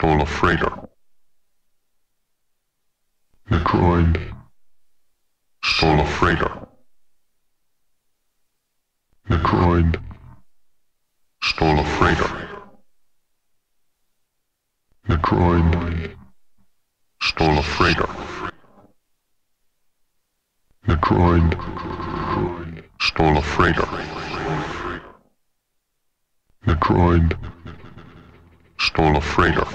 Stole a freighter. Necroid. Stole a freighter. Necroid. Stole a freighter. Necroid. Stole a freighter. Necroid. Stole a freighter. Necroid. Stole a freighter.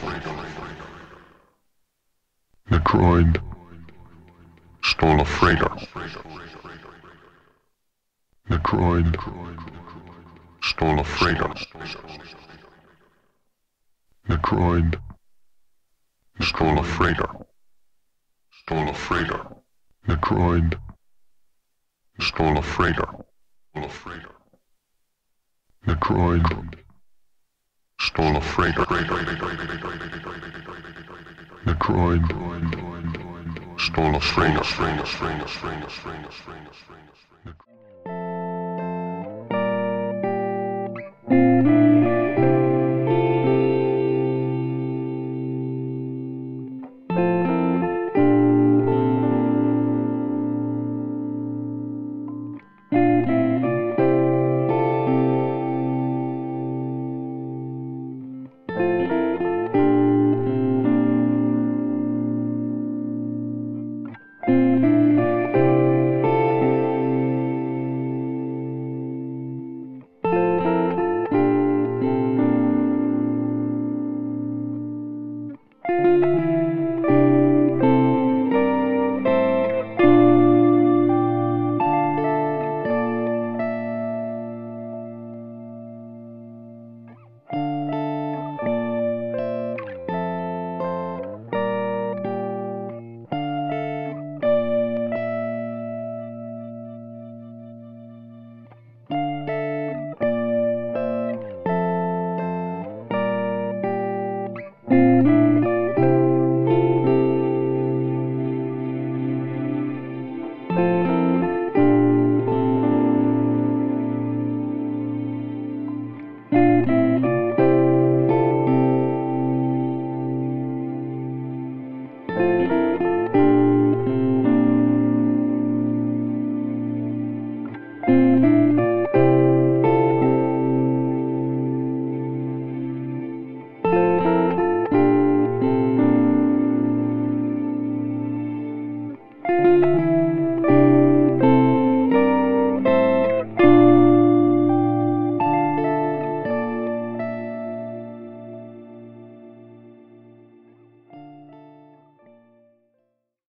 Necroid. Stole a freighter. Necroid. Stole a freighter. Necroid. Stole a freighter. Stole a freighter. Necroid. Stole a freighter. Stole a freighter. Necroid. Stole a freighter. Necroid. Stole a freighter.